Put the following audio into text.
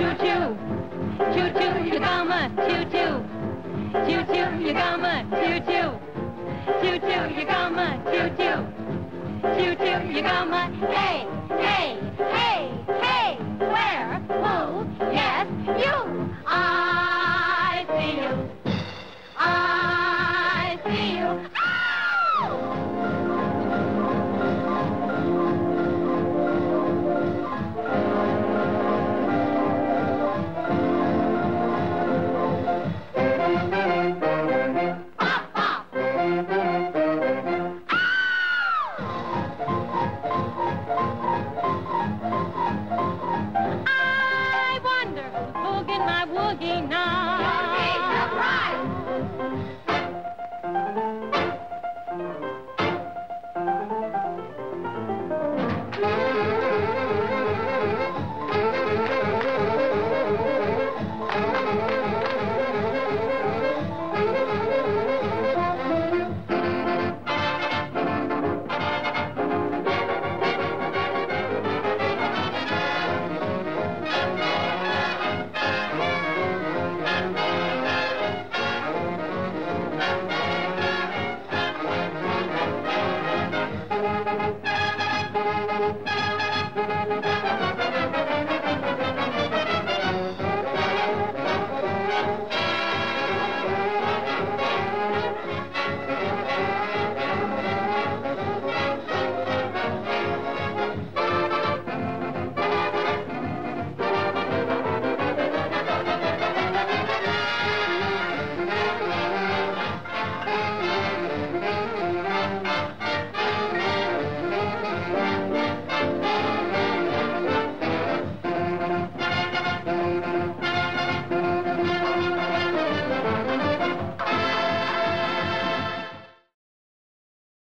Choo choo. Choo choo, you gama, choo choo. Choo choo, you gama, choo choo. Choo choo, you gama, choo choo. Choo choo, you gama. Hey, hey, I